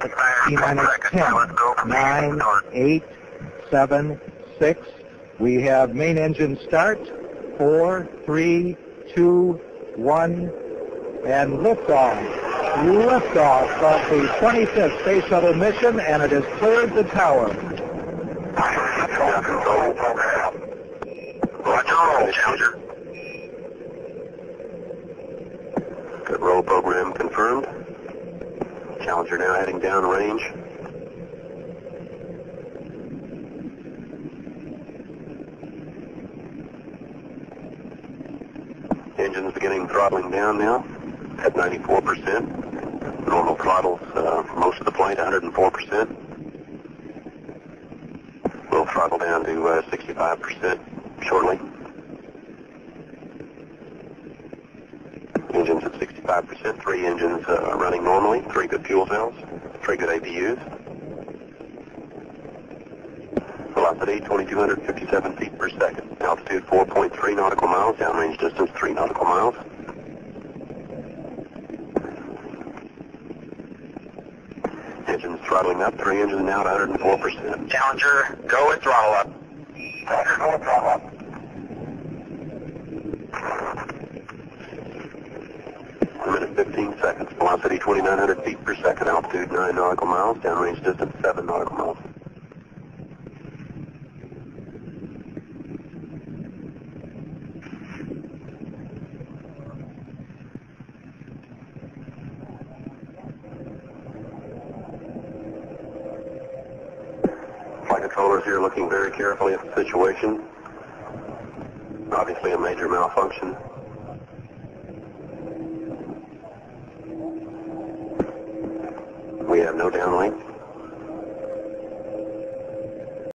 T minus 10, 9, 8, 7, 6. We have main engine start. 4, 3, 2, 1, and liftoff. Liftoff of the 25th Space Shuttle mission, and it has cleared the tower. Watch roll, Challenger. Good roll program confirmed. Challenger now heading down range. Engines beginning throttling down now at 94%. Normal throttles uh, for most of the flight, 104%. We'll throttle down to uh, 65% shortly. Engines at 65%, three engines uh, running normally, three good fuel cells, three good APUs. Velocity 2,257 feet per second. Altitude 4.3 nautical miles. Downrange distance 3 nautical miles. Engines throttling up. Three engines now at 104%. Challenger, go with throttle up. Challenger, go with throttle up. One minute 15 seconds. Velocity 2,900 feet per second. Altitude 9 nautical miles. Downrange distance 7 nautical miles. Flight controllers here looking very carefully at the situation. Obviously a major malfunction. Have no downlink.